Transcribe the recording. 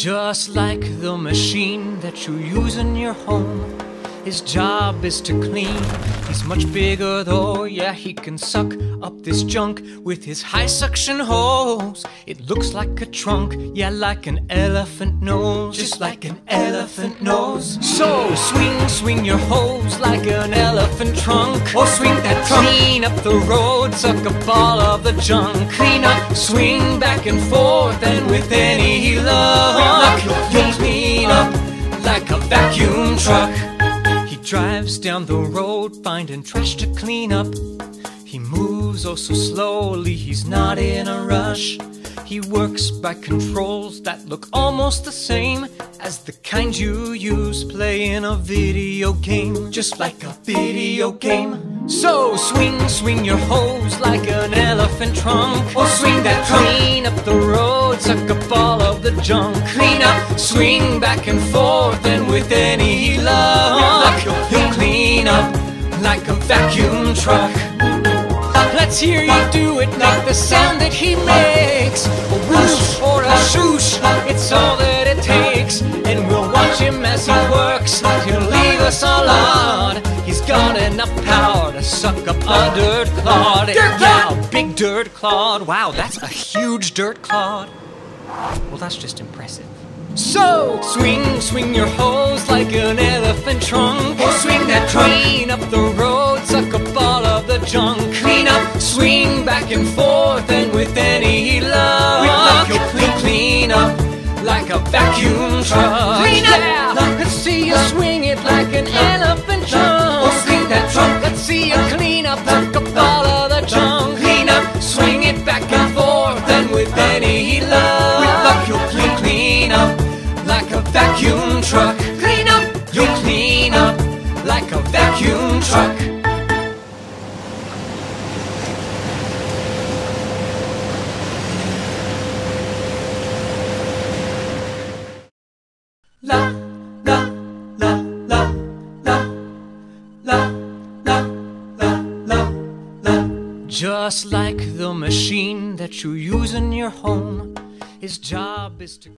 Just like the machine that you use in your home. His job is to clean. He's much bigger though, yeah, he can suck up this junk with his high suction hose. It looks like a trunk, yeah, like an elephant nose. Just like an elephant nose. So swing, swing your hose like an elephant trunk. Or swing that trunk. Clean up the road, suck up all of the junk. Clean up, swing back and forth, and with any luck, vacuum truck He drives down the road finding trash to clean up. He moves oh so slowly, he's not in a rush. He works by controls that look almost the same as the kind you use playing a video game, just like a video game. So swing, swing your hose like an elephant trunk, or swing that trunk. Clean up the road, suck up all of the junk. Clean up, swing back and forth, and with any luck, you'll clean up like a vacuum truck. Let's hear you do it, make the sound that he makes. A whoosh or a shoosh, it's all that it takes. And we'll watch him as he works. He'll leave us all on. Got enough power to suck up a dirt clod. Dirt yeah, a big dirt clod. Wow, that's a huge dirt clod. Well, that's just impressive. So, swing, swing your hose like an elephant trunk. Or swing that trunk. Clean up the road, suck up all of the junk. Clean up, swing back and forth, and with any luck, you'll clean, clean up like a vacuum truck. Clean up! Yeah, let's see you swing it like an elephant vacuum truck. Clean up, you'll clean up like a vacuum truck. La la la la la la la la la la Just like the machine that you use in your home, his job is to